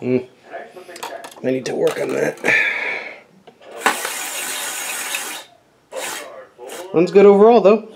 Mm. I need to work on that. One's good overall, though.